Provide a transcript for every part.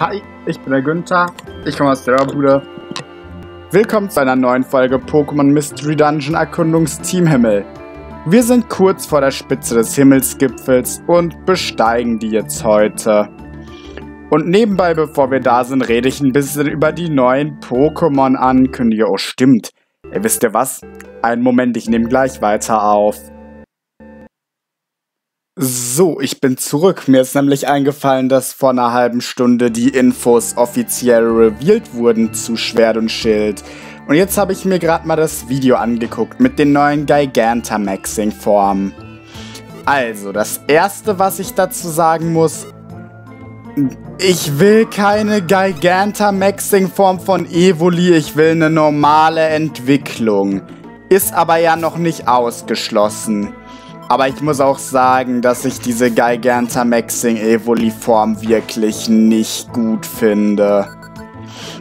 Hi, ich bin der Günther. Ich komme aus der Bude. Willkommen zu einer neuen Folge Pokémon Mystery Dungeon Erkundungsteam Himmel. Wir sind kurz vor der Spitze des Himmelsgipfels und besteigen die jetzt heute. Und nebenbei, bevor wir da sind, rede ich ein bisschen über die neuen Pokémon ankündige. Oh, stimmt. Ihr wisst ihr was? Einen Moment, ich nehme gleich weiter auf. So, ich bin zurück. Mir ist nämlich eingefallen, dass vor einer halben Stunde die Infos offiziell revealed wurden zu Schwert und Schild. Und jetzt habe ich mir gerade mal das Video angeguckt mit den neuen Gigantamaxing-Formen. Also, das erste, was ich dazu sagen muss, ich will keine Gigantamaxing-Form von Evoli, ich will eine normale Entwicklung. Ist aber ja noch nicht ausgeschlossen. Aber ich muss auch sagen, dass ich diese Gigantamaxing Evoli-Form wirklich nicht gut finde.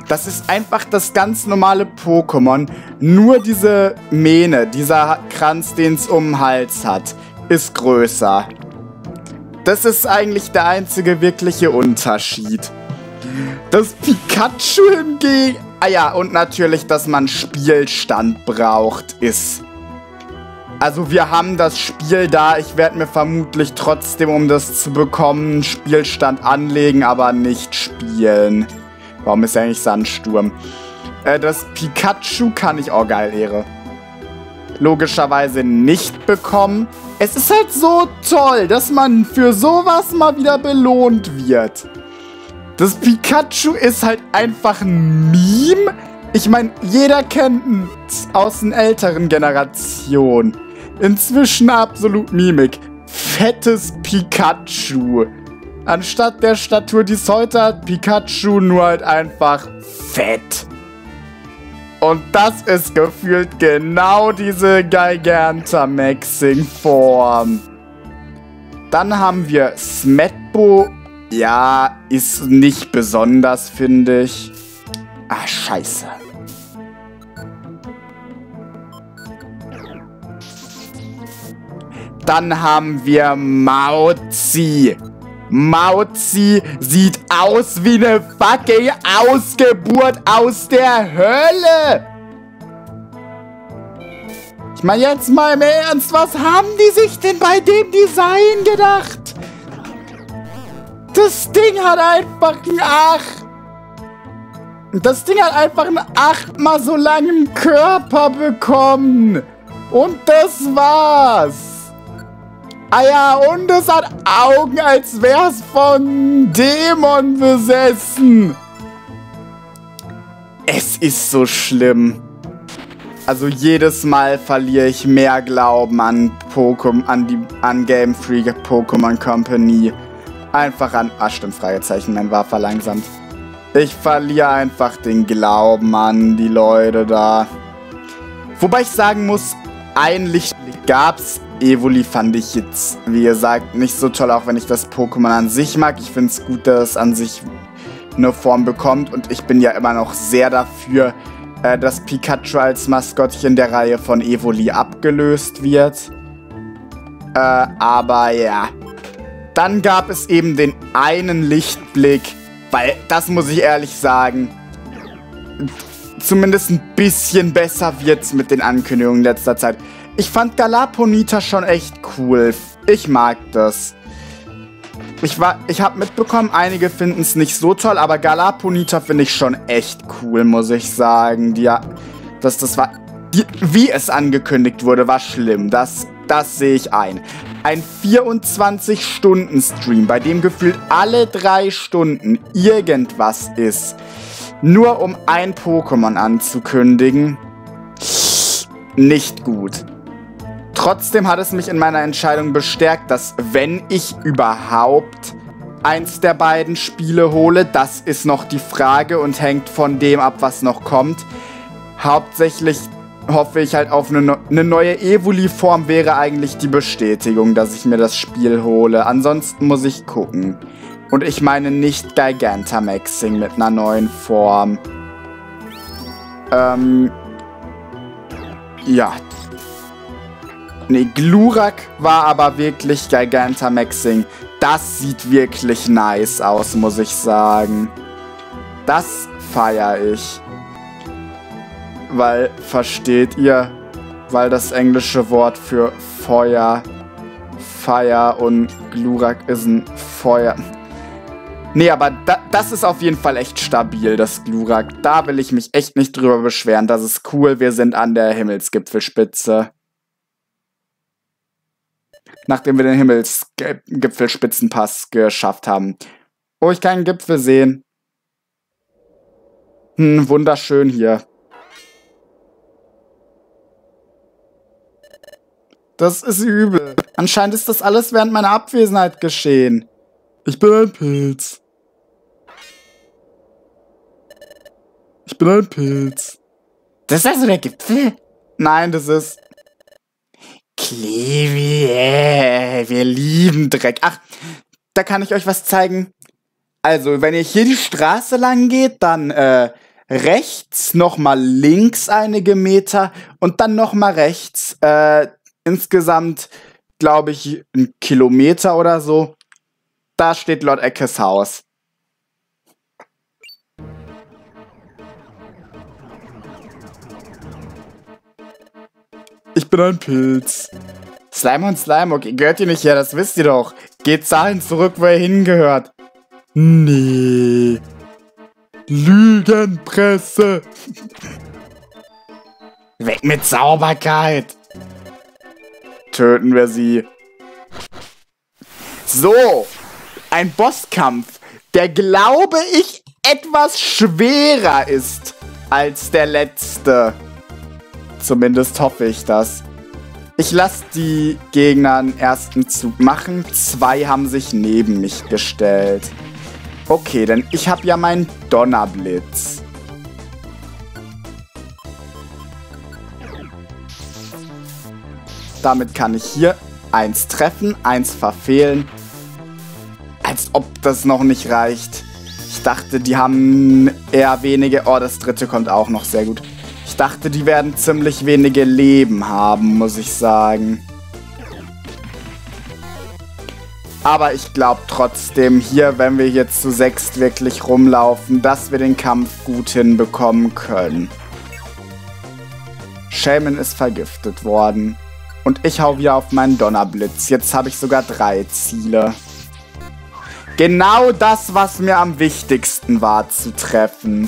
Das ist einfach das ganz normale Pokémon. Nur diese Mähne, dieser Kranz, den es um den Hals hat, ist größer. Das ist eigentlich der einzige wirkliche Unterschied. Das Pikachu hingegen... Ah ja, und natürlich, dass man Spielstand braucht, ist also wir haben das Spiel da. Ich werde mir vermutlich trotzdem, um das zu bekommen, Spielstand anlegen, aber nicht spielen. Warum ist eigentlich Sandsturm? Äh, das Pikachu kann ich... Oh, geil, Ehre. Logischerweise nicht bekommen. Es ist halt so toll, dass man für sowas mal wieder belohnt wird. Das Pikachu ist halt einfach ein Meme. Ich meine, jeder kennt es aus den älteren Generationen. Inzwischen absolut Mimik. Fettes Pikachu. Anstatt der Statur, die es heute hat, Pikachu nur halt einfach fett. Und das ist gefühlt genau diese Gigantamaxing-Form. Dann haben wir Smetbo. Ja, ist nicht besonders, finde ich. Ah, scheiße. Dann haben wir Mauzi. Mauzi sieht aus wie eine fucking Ausgeburt aus der Hölle. Ich meine jetzt mal im Ernst, was haben die sich denn bei dem Design gedacht? Das Ding hat einfach ein Ach. Das Ding hat einfach einen achtmal so langen Körper bekommen. Und das war's. Ah ja, und es hat Augen, als wär's von Dämon besessen. Es ist so schlimm. Also jedes Mal verliere ich mehr Glauben an Pokémon, an die an Game Freak Pokémon Company. Einfach an. Ah, stimmt, Fragezeichen, mein war verlangsamt. Ich verliere einfach den Glauben an die Leute da. Wobei ich sagen muss, ein Lichtblick gab's Evoli fand ich jetzt, wie gesagt, nicht so toll, auch wenn ich das Pokémon an sich mag. Ich finde es gut, dass es an sich eine Form bekommt und ich bin ja immer noch sehr dafür, äh, dass Pikachu als Maskottchen der Reihe von Evoli abgelöst wird. Äh, aber ja. Dann gab es eben den einen Lichtblick, weil das muss ich ehrlich sagen, zumindest ein bisschen besser wird's mit den Ankündigungen letzter Zeit. Ich fand Galaponita schon echt cool. Ich mag das. Ich, war, ich habe mitbekommen, einige finden es nicht so toll, aber Galaponita finde ich schon echt cool, muss ich sagen. Die, das, das war, die, wie es angekündigt wurde, war schlimm. Das, das sehe ich ein. Ein 24-Stunden-Stream, bei dem gefühlt alle drei Stunden irgendwas ist. Nur um ein Pokémon anzukündigen. Nicht gut. Trotzdem hat es mich in meiner Entscheidung bestärkt, dass wenn ich überhaupt eins der beiden Spiele hole, das ist noch die Frage und hängt von dem ab, was noch kommt. Hauptsächlich hoffe ich halt auf eine, eine neue Evoli-Form wäre eigentlich die Bestätigung, dass ich mir das Spiel hole. Ansonsten muss ich gucken. Und ich meine nicht Gigantamaxing mit einer neuen Form. Ähm, ja, Nee, Glurak war aber wirklich Gigantamaxing. Das sieht wirklich nice aus, muss ich sagen. Das feiere ich. Weil, versteht ihr? Weil das englische Wort für Feuer, Fire und Glurak ist ein Feuer. Nee, aber da, das ist auf jeden Fall echt stabil, das Glurak. Da will ich mich echt nicht drüber beschweren. Das ist cool, wir sind an der Himmelsgipfelspitze. Nachdem wir den Himmelsgipfelspitzenpass geschafft haben. Oh, ich kann einen Gipfel sehen. Hm, wunderschön hier. Das ist übel. Anscheinend ist das alles während meiner Abwesenheit geschehen. Ich bin ein Pilz. Ich bin ein Pilz. Das ist also der Gipfel? Nein, das ist... Klevi, wir lieben Dreck. Ach, da kann ich euch was zeigen. Also, wenn ihr hier die Straße lang geht, dann äh, rechts, nochmal links einige Meter und dann nochmal rechts. Äh, insgesamt, glaube ich, ein Kilometer oder so. Da steht Lord Eckes Haus. Ich bin ein Pilz. Slime und Slime, okay, gehört ihr nicht her, das wisst ihr doch. Geht dahin zurück, wo ihr hingehört. Nee. Lügenpresse. Weg mit Sauberkeit. Töten wir sie. So. Ein Bosskampf, der glaube ich etwas schwerer ist als der letzte. Zumindest hoffe ich das. Ich lasse die Gegner einen ersten Zug machen. Zwei haben sich neben mich gestellt. Okay, denn ich habe ja meinen Donnerblitz. Damit kann ich hier eins treffen, eins verfehlen. Als ob das noch nicht reicht. Ich dachte, die haben eher wenige... Oh, das dritte kommt auch noch sehr gut. Ich dachte, die werden ziemlich wenige Leben haben, muss ich sagen. Aber ich glaube trotzdem hier, wenn wir jetzt zu sechst wirklich rumlaufen, dass wir den Kampf gut hinbekommen können. Shaman ist vergiftet worden. Und ich hau wieder auf meinen Donnerblitz. Jetzt habe ich sogar drei Ziele. Genau das, was mir am wichtigsten war zu treffen.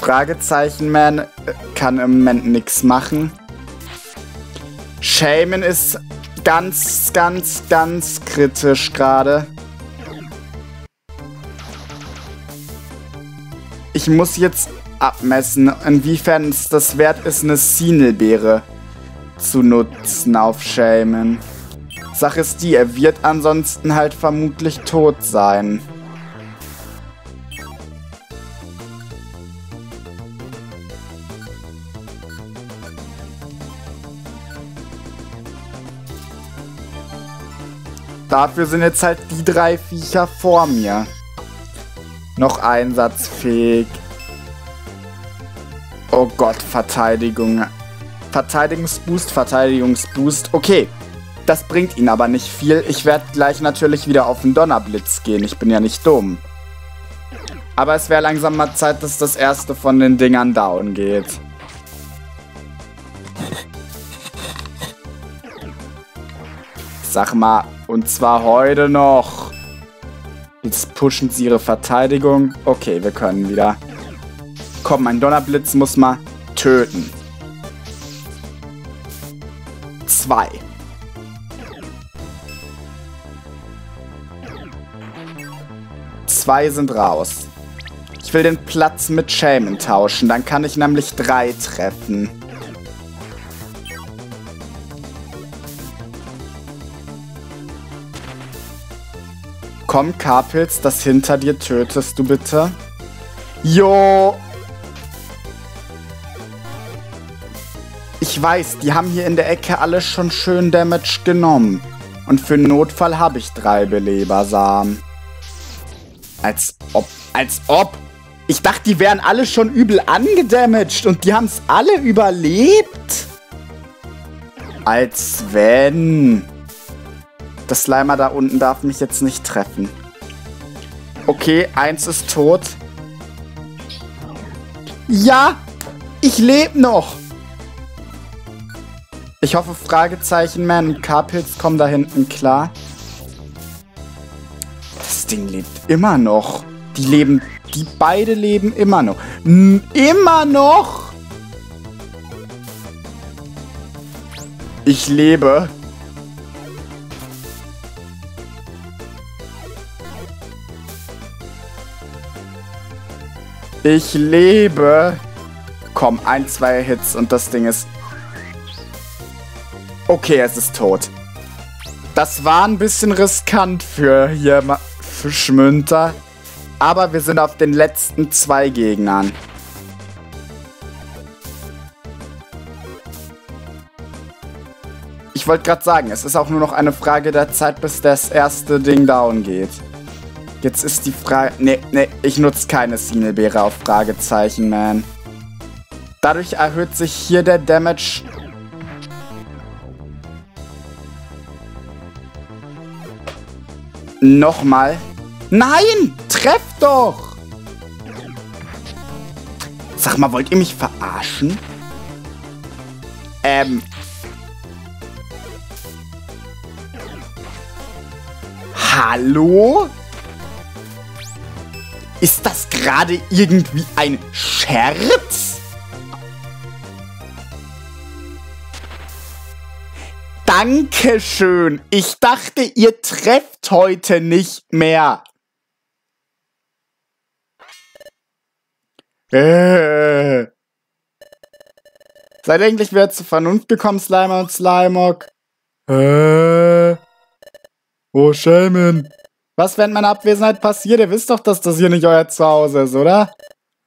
Fragezeichen Man äh, kann im Moment nichts machen. Shaman ist ganz, ganz, ganz kritisch gerade. Ich muss jetzt abmessen, inwiefern es das wert ist, eine Sinelbeere zu nutzen auf Shaman. Sache ist die, er wird ansonsten halt vermutlich tot sein. Dafür sind jetzt halt die drei Viecher vor mir. Noch einsatzfähig. Oh Gott, Verteidigung. Verteidigungsboost, Verteidigungsboost. Okay, das bringt ihn aber nicht viel. Ich werde gleich natürlich wieder auf den Donnerblitz gehen. Ich bin ja nicht dumm. Aber es wäre langsam mal Zeit, dass das erste von den Dingern down geht. Sag mal, und zwar heute noch. Jetzt pushen sie ihre Verteidigung. Okay, wir können wieder. Komm, mein Donnerblitz muss mal töten. Zwei. Zwei sind raus. Ich will den Platz mit Shaman tauschen, dann kann ich nämlich drei treffen. Komm, Karpilz, das hinter dir tötest du bitte. Jo! Ich weiß, die haben hier in der Ecke alle schon schön Damage genommen. Und für Notfall habe ich drei Belebersamen. Als ob, als ob. Ich dachte, die wären alle schon übel angedamaged und die haben es alle überlebt. Als wenn. Das Slimer da unten darf mich jetzt nicht treffen. Okay, eins ist tot. Ja, ich lebe noch. Ich hoffe, Fragezeichen Man und Carpilz kommen da hinten klar. Das Ding lebt immer noch. Die leben, die beide leben immer noch. N immer noch! Ich lebe. Ich lebe. Komm, ein, zwei Hits und das Ding ist... Okay, es ist tot. Das war ein bisschen riskant für hier für Schmünter. Aber wir sind auf den letzten zwei Gegnern. Ich wollte gerade sagen, es ist auch nur noch eine Frage der Zeit, bis das erste Ding down geht. Jetzt ist die Frage... Ne, ne, ich nutze keine Sinelbeere auf Fragezeichen, man. Dadurch erhöht sich hier der Damage... Nochmal. Nein! Treff doch! Sag mal, wollt ihr mich verarschen? Ähm... Hallo? Ist das gerade irgendwie ein Scherz? Dankeschön. Ich dachte, ihr trefft heute nicht mehr. Äh. Seid endlich wieder zur Vernunft gekommen, Slimer und Slimog. Äh. Oh, Shaman. Was während meiner Abwesenheit passiert? Ihr wisst doch, dass das hier nicht euer Zuhause ist, oder?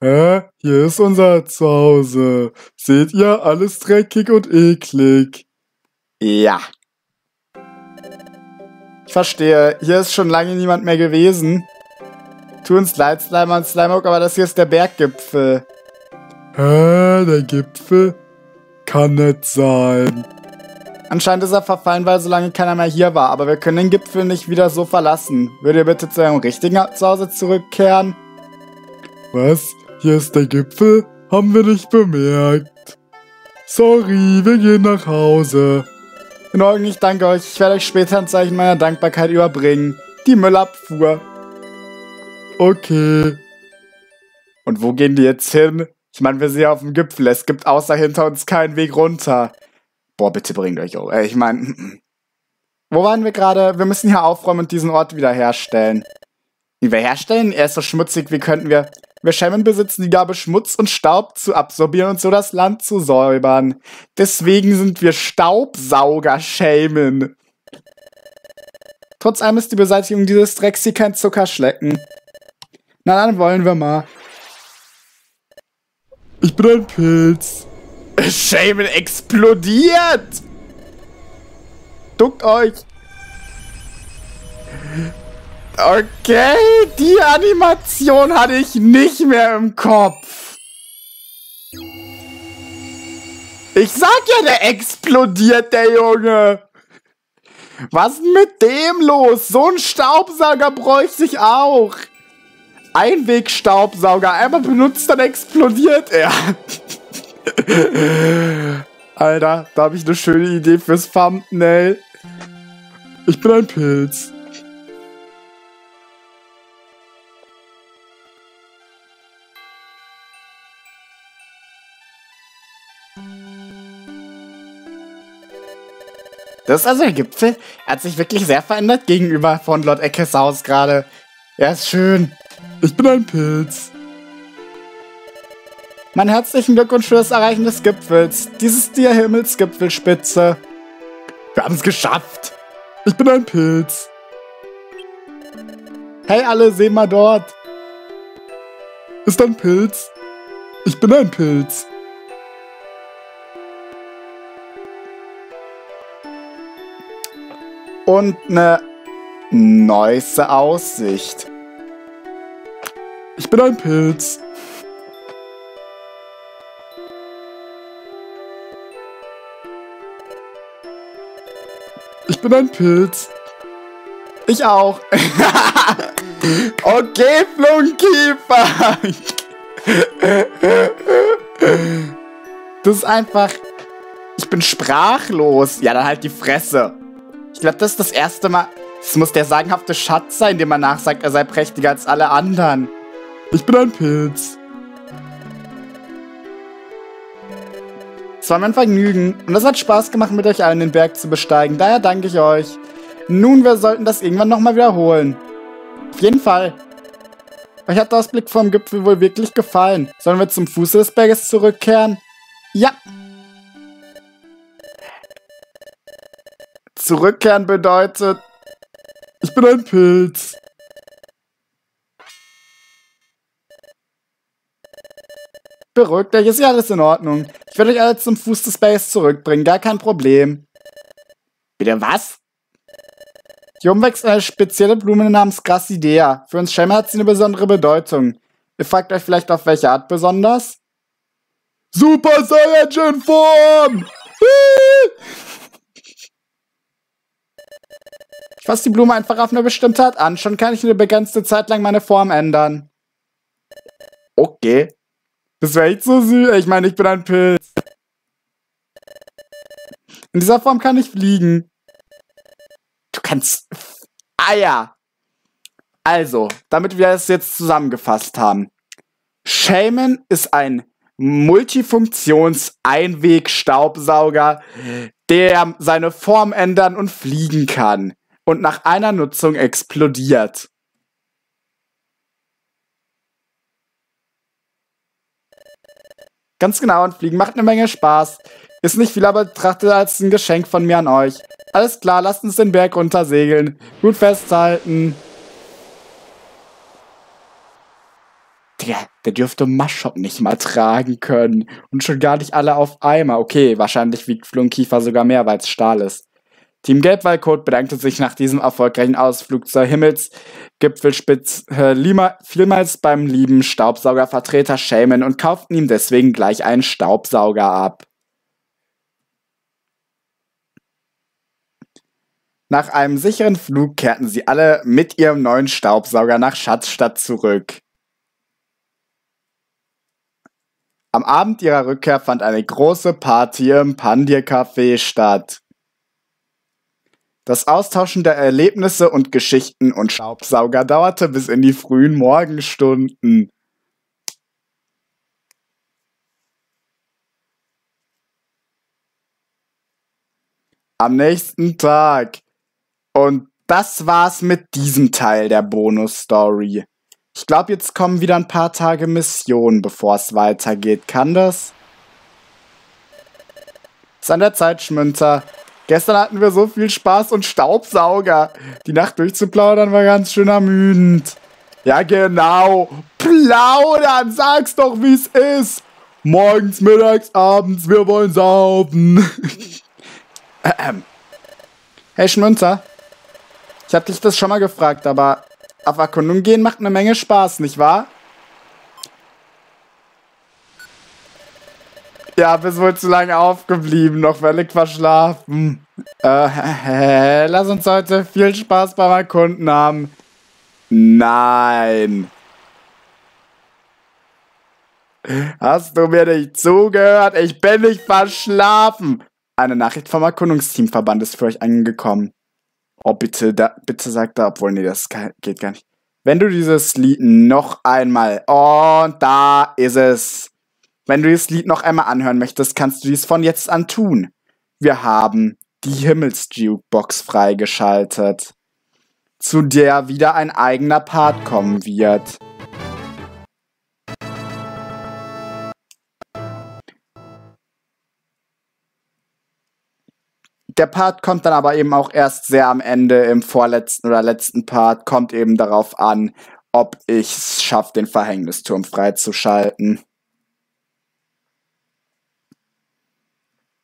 Hä? Hier ist unser Zuhause. Seht ihr, alles dreckig und eklig. Ja. Ich verstehe. Hier ist schon lange niemand mehr gewesen. Tu uns leid, Slimer und Slimeoak, aber das hier ist der Berggipfel. Hä, der Gipfel? Kann nicht sein. Anscheinend ist er verfallen, weil so lange keiner mehr hier war. Aber wir können den Gipfel nicht wieder so verlassen. Würdet ihr bitte zu eurem richtigen Zuhause zurückkehren? Was? Hier ist der Gipfel? Haben wir nicht bemerkt. Sorry, wir gehen nach Hause. In Ordnung, ich danke euch. Ich werde euch später ein Zeichen meiner Dankbarkeit überbringen. Die Müllabfuhr. Okay. Und wo gehen die jetzt hin? Ich meine, wir sind ja auf dem Gipfel. Es gibt außer hinter uns keinen Weg runter. Boah, bitte bringt euch um. Ich meine, wo waren wir gerade? Wir müssen hier aufräumen und diesen Ort wiederherstellen. Wie wir herstellen? Er ist so schmutzig, wie könnten wir... Wir Shaman besitzen die Gabe, Schmutz und Staub zu absorbieren und so das Land zu säubern. Deswegen sind wir Staubsauger-Shaman. Trotz allem ist die Beseitigung dieses Drecks hier kein Zuckerschlecken. Na, dann wollen wir mal. Ich bin ein Pilz. Shaman explodiert! Duckt euch! Okay, die Animation hatte ich nicht mehr im Kopf. Ich sag ja, der explodiert, der Junge. Was mit dem los? So ein Staubsauger bräuchte ich auch. Einwegstaubsauger. Einmal benutzt, dann explodiert er. Alter, da habe ich eine schöne Idee fürs Thumbnail. Ich bin ein Pilz. Das ist also der Gipfel. Er hat sich wirklich sehr verändert gegenüber von Lord Eckes Haus gerade. Er ist schön. Ich bin ein Pilz. Mein herzlichen Glückwunsch für das Erreichen des Gipfels. Dies ist die Himmelsgipfelspitze. Wir haben es geschafft. Ich bin ein Pilz. Hey alle, seh mal dort. Ist ein Pilz. Ich bin ein Pilz. Und eine neueste Aussicht. Ich bin ein Pilz. Ich bin ein Pilz. Ich auch. okay, Flunkiefer. das ist einfach... Ich bin sprachlos. Ja, dann halt die Fresse. Ich glaube, das ist das erste Mal... Es muss der sagenhafte Schatz sein, dem man nachsagt, er sei prächtiger als alle anderen. Ich bin ein Pilz. Es war mein Vergnügen und es hat Spaß gemacht, mit euch allen den Berg zu besteigen. Daher danke ich euch. Nun, wir sollten das irgendwann nochmal wiederholen. Auf jeden Fall. Euch hat der Ausblick vom Gipfel wohl wirklich gefallen. Sollen wir zum Fuße des Berges zurückkehren? Ja. Zurückkehren bedeutet, ich bin ein Pilz. Beruhigt euch, ist ja alles in Ordnung. Ich werde euch alle zum Fuß des Berges zurückbringen, gar kein Problem. Bitte was? Hier oben wächst eine spezielle Blume namens Grassidea. Für uns Schäme hat sie eine besondere Bedeutung. Ihr fragt euch vielleicht auf welche Art besonders? Super Saiyajin Form! Ich fasse die Blume einfach auf eine bestimmte Art an, schon kann ich eine begrenzte Zeit lang meine Form ändern. Okay. Das wäre echt so süß. Ich meine, ich bin ein Pilz. In dieser Form kann ich fliegen. Du kannst... Eier. Also, damit wir es jetzt zusammengefasst haben. Shaman ist ein Multifunktions-Einweg-Staubsauger, der seine Form ändern und fliegen kann und nach einer Nutzung explodiert. Ganz genau, und Fliegen macht eine Menge Spaß. Ist nicht viel, aber betrachtet als ein Geschenk von mir an euch. Alles klar, lasst uns den Berg runter segeln. Gut festhalten. Digga, der dürfte Maschop nicht mal tragen können. Und schon gar nicht alle auf Eimer. Okay, wahrscheinlich wiegt Flunkiefer sogar mehr, weil es Stahl ist. Team Gelbwaldcode bedankte sich nach diesem erfolgreichen Ausflug zur Himmelsgipfelspitze äh, vielmals beim lieben Staubsaugervertreter Shaman und kauften ihm deswegen gleich einen Staubsauger ab. Nach einem sicheren Flug kehrten sie alle mit ihrem neuen Staubsauger nach Schatzstadt zurück. Am Abend ihrer Rückkehr fand eine große Party im Pandir Café statt. Das Austauschen der Erlebnisse und Geschichten und Staubsauger dauerte bis in die frühen Morgenstunden. Am nächsten Tag. Und das war's mit diesem Teil der Bonus-Story. Ich glaube, jetzt kommen wieder ein paar Tage Mission, bevor es weitergeht. Kann das? Ist an der Zeit, Schmünzer. Gestern hatten wir so viel Spaß und Staubsauger. Die Nacht durchzuplaudern war ganz schön ermüdend. Ja, genau. Plaudern, sag's doch, wie's ist. Morgens, mittags, abends, wir wollen saufen. ähm. Hey, Schmünzer. Ich hab dich das schon mal gefragt, aber auf Erkundung gehen macht eine Menge Spaß, nicht wahr? Ja, bist wohl zu lange aufgeblieben, noch völlig verschlafen. Äh, lass uns heute viel Spaß beim Erkunden haben. Nein. Hast du mir nicht zugehört? Ich bin nicht verschlafen. Eine Nachricht vom Erkundungsteamverband ist für euch angekommen. Oh, bitte, da, bitte sag da, obwohl, nee, das geht gar nicht. Wenn du dieses Lied noch einmal, und da ist es. Wenn du das Lied noch einmal anhören möchtest, kannst du dies von jetzt an tun. Wir haben die Himmels-Jukebox freigeschaltet, zu der wieder ein eigener Part kommen wird. Der Part kommt dann aber eben auch erst sehr am Ende im vorletzten oder letzten Part, kommt eben darauf an, ob ich es schaffe, den Verhängnisturm freizuschalten.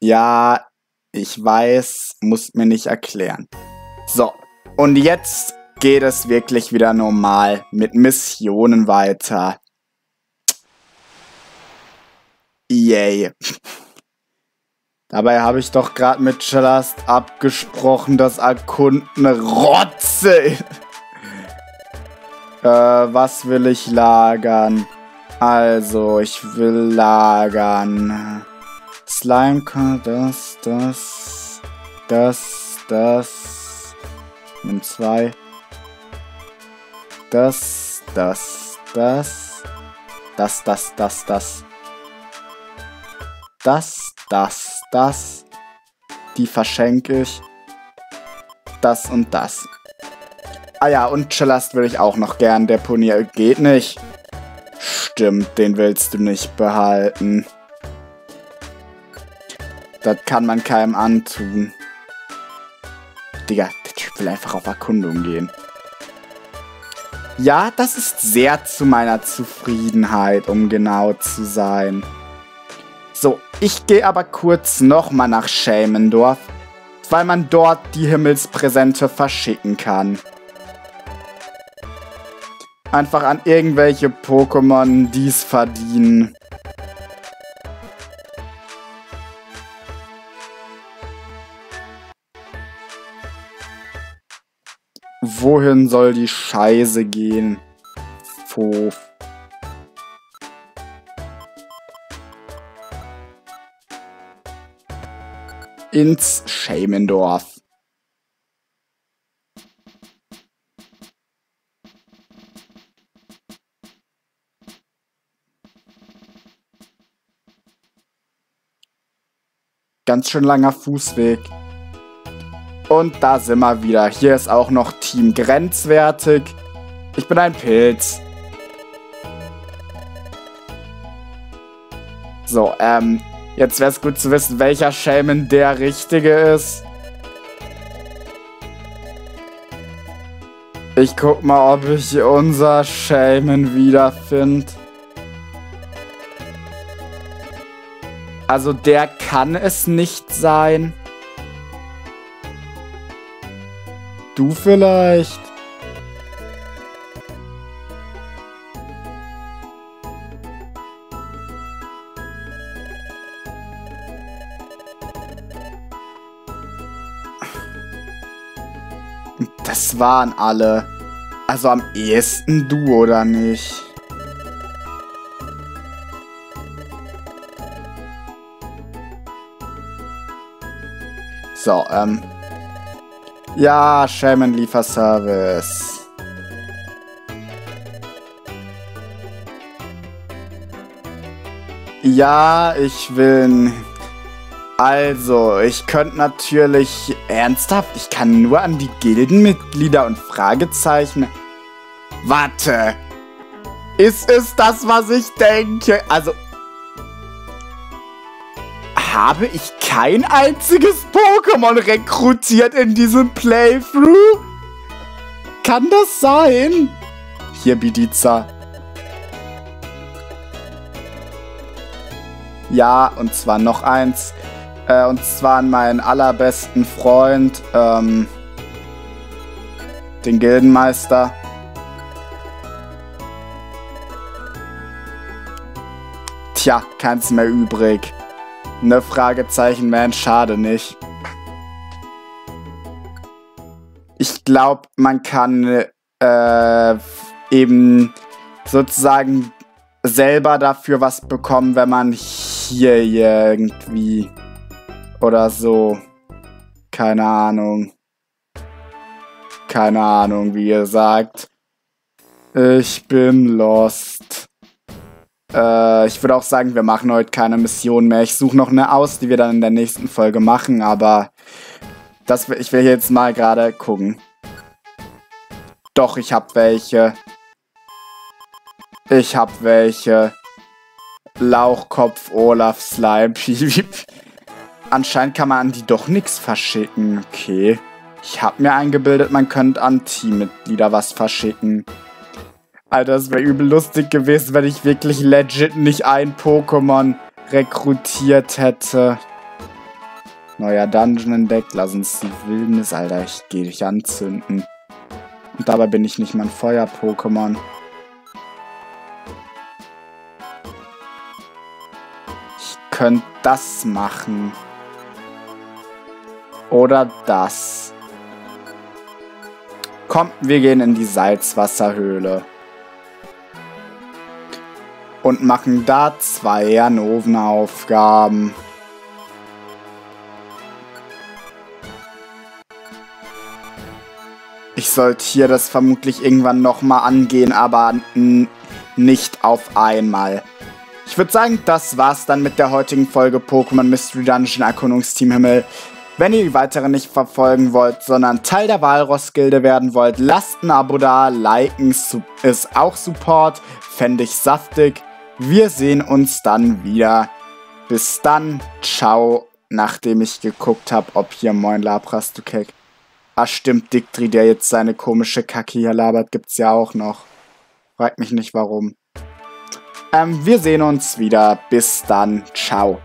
Ja, ich weiß, muss mir nicht erklären. So, und jetzt geht es wirklich wieder normal mit Missionen weiter. Yay. Dabei habe ich doch gerade mit Chalast abgesprochen, dass Erkunden Rotze äh, was will ich lagern? Also, ich will lagern. Slime, das, das, das, das. Nimm zwei. Das, das, das. Das, das, das, das. Das, das, das. Die verschenke ich. Das und das. Ah ja, und Chalast will ich auch noch gern deponieren. Geht nicht. Stimmt, den willst du nicht behalten. Das kann man keinem antun. Digga, der Typ will einfach auf Erkundung gehen. Ja, das ist sehr zu meiner Zufriedenheit, um genau zu sein. So, ich gehe aber kurz nochmal nach Schämendorf, weil man dort die Himmelspräsente verschicken kann einfach an irgendwelche Pokémon, die es verdienen. Wohin soll die Scheiße gehen? Fof. Ins Schamendorf. Ganz schön langer Fußweg. Und da sind wir wieder. Hier ist auch noch Team grenzwertig. Ich bin ein Pilz. So, ähm, jetzt wäre es gut zu wissen, welcher Shaman der richtige ist. Ich guck mal, ob ich unser Shaman wiederfinde. Also der kann es nicht sein. Du vielleicht? Das waren alle. Also am ehesten du, oder nicht? So, ähm. Ja, Shaman Lieferservice. Ja, ich will. Also, ich könnte natürlich ernsthaft, ich kann nur an die Gildenmitglieder und Fragezeichen. Warte. Ist es das, was ich denke? Also, habe ich kein einziges Pokémon rekrutiert in diesem Playthrough? Kann das sein? Hier, Bidiza. Ja, und zwar noch eins. Äh, und zwar an meinen allerbesten Freund, ähm, den Gildenmeister. Tja, keins mehr übrig. Ne Fragezeichen, man, schade nicht. Ich glaube, man kann äh, eben sozusagen selber dafür was bekommen, wenn man hier irgendwie oder so. Keine Ahnung. Keine Ahnung, wie ihr sagt. Ich bin lost. Äh, ich würde auch sagen, wir machen heute keine Mission mehr. Ich suche noch eine aus, die wir dann in der nächsten Folge machen, aber das, ich will jetzt mal gerade gucken. Doch, ich habe welche. Ich habe welche. Lauchkopf, Olaf, Slime, Anscheinend kann man an die doch nichts verschicken. Okay. Ich habe mir eingebildet, man könnte an Teammitglieder was verschicken. Alter, das wäre übel lustig gewesen, wenn ich wirklich legit nicht ein Pokémon rekrutiert hätte. Neuer Dungeon entdeckt, lass uns die Wildnis, Alter, ich geh dich anzünden. Und dabei bin ich nicht mein Feuer-Pokémon. Ich könnte das machen. Oder das. Komm, wir gehen in die Salzwasserhöhle. Und machen da zwei Ganoven-Aufgaben. Ich sollte hier das vermutlich irgendwann nochmal angehen, aber nicht auf einmal. Ich würde sagen, das war's dann mit der heutigen Folge Pokémon Mystery Dungeon Erkundungsteam Himmel. Wenn ihr die weiteren nicht verfolgen wollt, sondern Teil der Walross-Gilde werden wollt, lasst ein Abo da, liken ist auch Support, fände ich saftig. Wir sehen uns dann wieder. Bis dann, ciao, nachdem ich geguckt habe, ob hier Moin Labras, du Keck. Ah, stimmt, Dictri, der jetzt seine komische Kacke hier labert, gibt's ja auch noch. Fragt mich nicht warum. Ähm, wir sehen uns wieder. Bis dann. Ciao.